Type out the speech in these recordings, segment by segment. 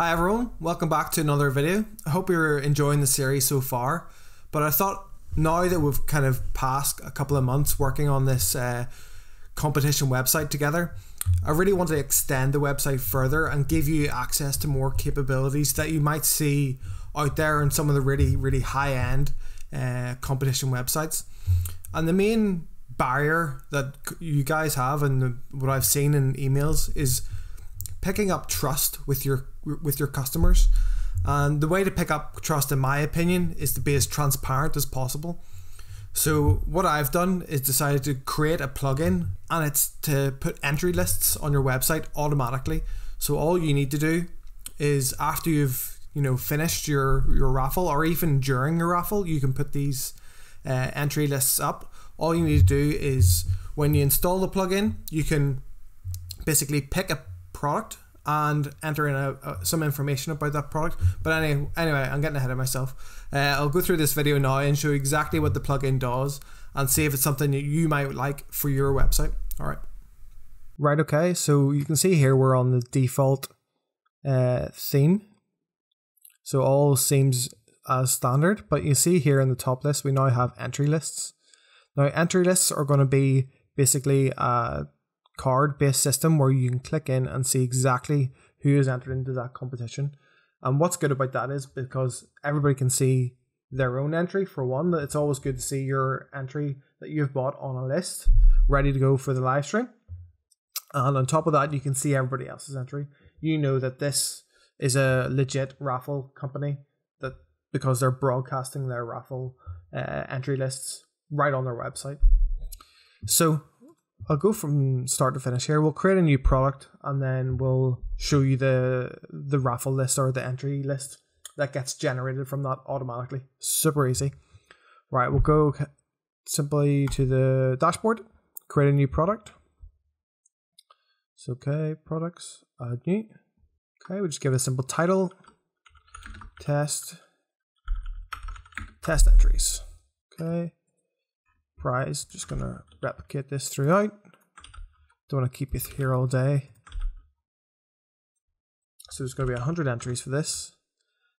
Hi everyone, welcome back to another video. I hope you're enjoying the series so far. But I thought now that we've kind of passed a couple of months working on this uh, competition website together, I really want to extend the website further and give you access to more capabilities that you might see out there in some of the really, really high end uh, competition websites. And the main barrier that you guys have and what I've seen in emails is picking up trust with your with your customers. And the way to pick up trust, in my opinion, is to be as transparent as possible. So what I've done is decided to create a plugin and it's to put entry lists on your website automatically. So all you need to do is after you've you know finished your your raffle or even during your raffle, you can put these uh, entry lists up. All you need to do is when you install the plugin, you can basically pick a product and enter in a, a, some information about that product. But anyway, anyway, I'm getting ahead of myself. Uh, I'll go through this video now and show you exactly what the plugin does and see if it's something that you might like for your website. All right. Right, okay, so you can see here we're on the default uh, theme. So all seems as standard, but you see here in the top list, we now have entry lists. Now, entry lists are going to be basically a card based system where you can click in and see exactly who is entered into that competition. And what's good about that is because everybody can see their own entry for one, that it's always good to see your entry that you've bought on a list ready to go for the live stream. And on top of that, you can see everybody else's entry. You know that this is a legit raffle company that because they're broadcasting their raffle uh, entry lists right on their website. So I'll go from start to finish here. We'll create a new product and then we'll show you the the raffle list or the entry list that gets generated from that automatically. Super easy. Right, we'll go simply to the dashboard, create a new product. So okay, products, add new. Okay, we'll just give it a simple title. Test. Test entries. Okay prize. Just to replicate this throughout. Don't want to keep you here all day. So there's going to be 100 entries for this.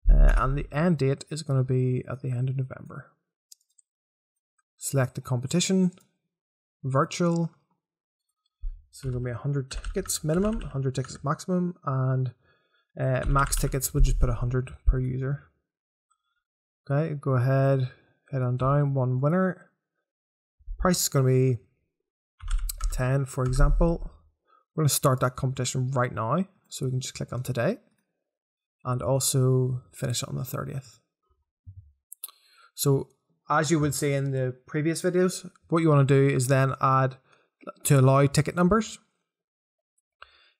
Uh, and the end date is going to be at the end of November. Select the competition, virtual. So there's going to be 100 tickets minimum, 100 tickets maximum, and uh, max tickets we'll just put 100 per user. Okay, go ahead, head on down, one winner. Price is going to be 10, for example. We're going to start that competition right now. So we can just click on today and also finish it on the 30th. So as you would see in the previous videos, what you want to do is then add to allow ticket numbers.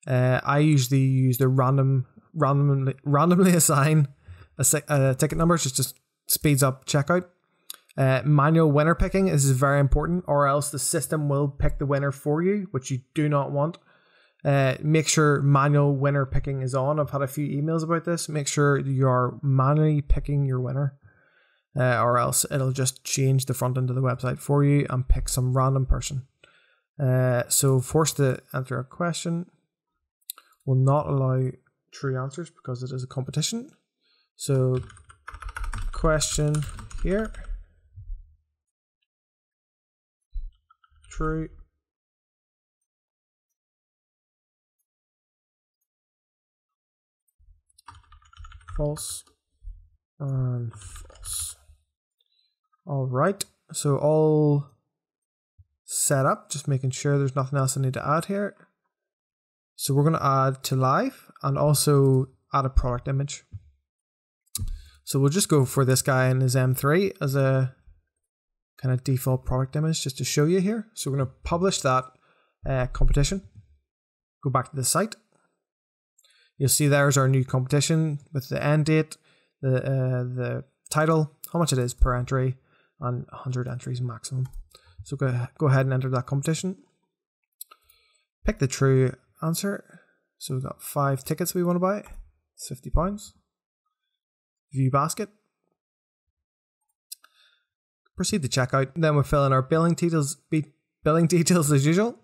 Uh, I usually use the random randomly randomly assign a, a ticket number just to speeds up checkout. Uh, manual winner picking is very important, or else the system will pick the winner for you, which you do not want. Uh, make sure manual winner picking is on. I've had a few emails about this. Make sure you are manually picking your winner, uh, or else it'll just change the front end of the website for you and pick some random person. Uh, so, force to answer a question will not allow true answers because it is a competition. So, question here. False and false. All right, so all set up, just making sure there's nothing else I need to add here. So we're going to add to live and also add a product image. So we'll just go for this guy in his M3 as a kind of default product image just to show you here. So we're going to publish that uh, competition. Go back to the site. You'll see there's our new competition with the end date, the uh, the title, how much it is per entry, and 100 entries maximum. So go, go ahead and enter that competition. Pick the true answer. So we've got five tickets we want to buy. It's 50 pounds. View basket proceed to checkout. Then we fill in our billing details, billing details as usual.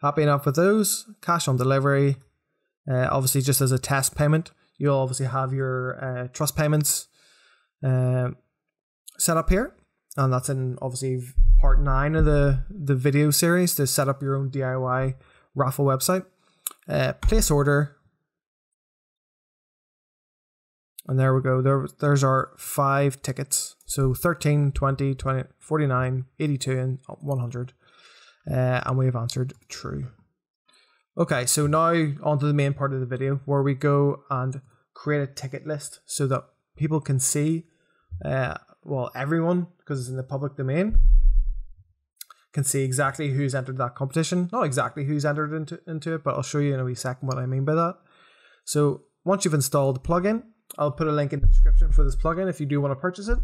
Happy enough with those. Cash on delivery. Uh, obviously, just as a test payment, you'll obviously have your uh, trust payments uh, set up here, and that's in obviously part nine of the the video series to set up your own DIY raffle website. Uh, place order, and there we go. There, there's our five tickets. So 13, 20, 20, 49, 82, and 100. Uh, and we have answered true. Okay, so now on to the main part of the video where we go and create a ticket list so that people can see, uh, well, everyone, because it's in the public domain, can see exactly who's entered that competition. Not exactly who's entered into, into it, but I'll show you in a wee second what I mean by that. So once you've installed the plugin, I'll put a link in the description for this plugin if you do want to purchase it.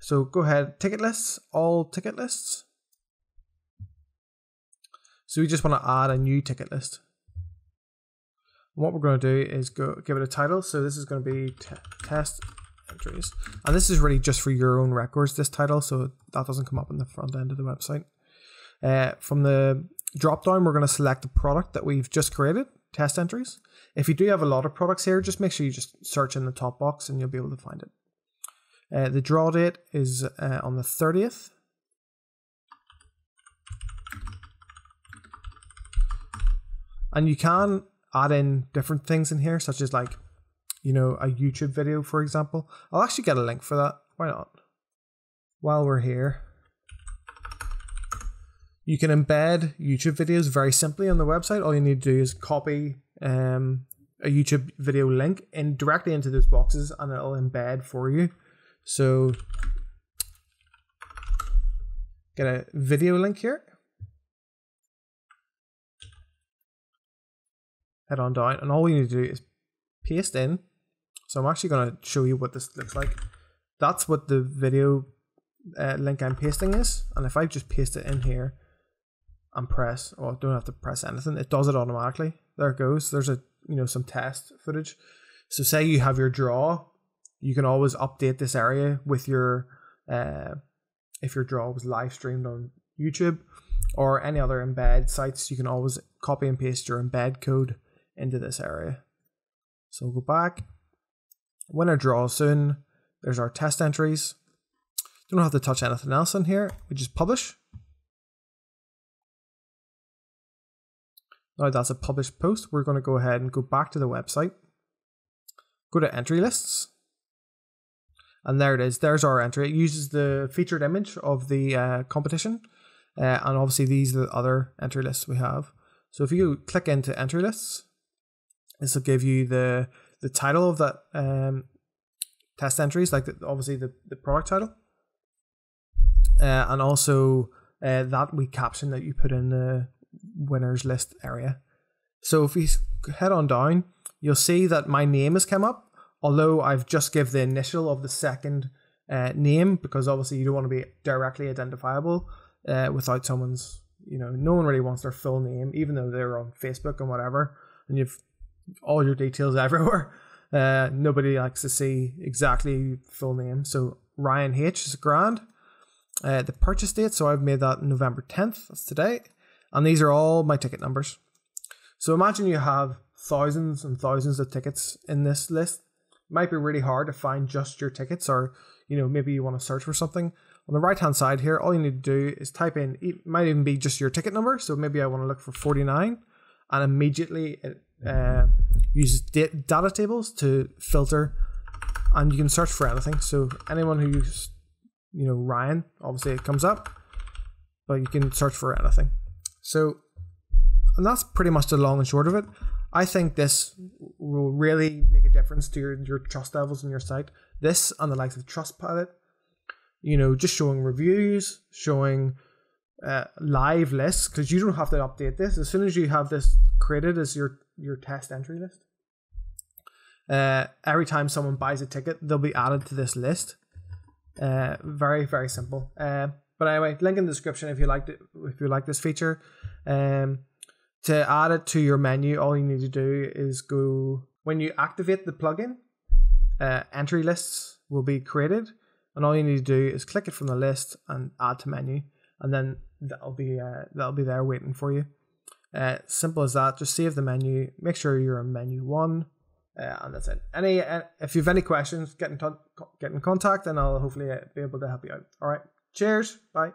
So go ahead, ticket lists, all ticket lists. So we just want to add a new ticket list. And what we're going to do is go give it a title. So this is going to be test entries. And this is really just for your own records, this title, so that doesn't come up in the front end of the website. Uh, from the drop down, we're going to select the product that we've just created, test entries. If you do have a lot of products here, just make sure you just search in the top box and you'll be able to find it. Uh, the draw date is uh, on the 30th. And you can add in different things in here, such as like, you know, a YouTube video, for example. I'll actually get a link for that. Why not? While we're here. You can embed YouTube videos very simply on the website. All you need to do is copy um, a YouTube video link in directly into those boxes and it'll embed for you. So get a video link here. Head on down and all we need to do is paste in. So I'm actually going to show you what this looks like. That's what the video uh, link I'm pasting is. And if I just paste it in here, and press, or don't have to press anything, it does it automatically. There it goes. There's a you know some test footage. So say you have your draw, you can always update this area with your uh, if your draw was live streamed on YouTube or any other embed sites, you can always copy and paste your embed code into this area. So we'll go back. Winner draw soon. There's our test entries. Don't have to touch anything else in here. We just publish. Now that's a published post. We're going to go ahead and go back to the website. Go to entry lists. And there it is. There's our entry. It uses the featured image of the uh, competition. Uh, and obviously these are the other entry lists we have. So if you click into entry lists, this will give you the the title of that um, test entries, like the, obviously the, the product title. Uh, and also uh, that we caption that you put in the winners list area. So if we head on down, you'll see that my name has come up, although I've just give the initial of the second uh, name because obviously you don't want to be directly identifiable uh, without someone's, you know, no one really wants their full name, even though they're on Facebook and whatever, and you've all your details everywhere. Uh, nobody likes to see exactly full name. So Ryan H is grand. Uh, the purchase date, so I've made that November 10th, that's today. And these are all my ticket numbers. So imagine you have thousands and thousands of tickets in this list. It might be really hard to find just your tickets, or you know, maybe you want to search for something. On the right hand side here, all you need to do is type in, it might even be just your ticket number. So maybe I want to look for 49 and immediately it uh, uses data tables to filter and you can search for anything. So anyone who's, you know, Ryan, obviously it comes up, but you can search for anything. So, and that's pretty much the long and short of it. I think this will really make a difference to your, your trust levels in your site. This and the likes of Trustpilot, you know, just showing reviews, showing uh, live lists, because you don't have to update this. As soon as you have this created as your, your test entry list, uh, every time someone buys a ticket, they'll be added to this list. Uh, very, very simple. Uh, but anyway, link in the description if you liked it, if you like this feature. Um, to add it to your menu, all you need to do is go when you activate the plugin. Uh, entry lists will be created, and all you need to do is click it from the list and add to menu, and then that'll be uh, that'll be there waiting for you. Uh, simple as that. Just save the menu. Make sure you're on menu one, Uh, and that's it. Any, uh, if you have any questions, get in, t- get in contact, and I'll hopefully uh, be able to help you out. All right. Cheers. Bye.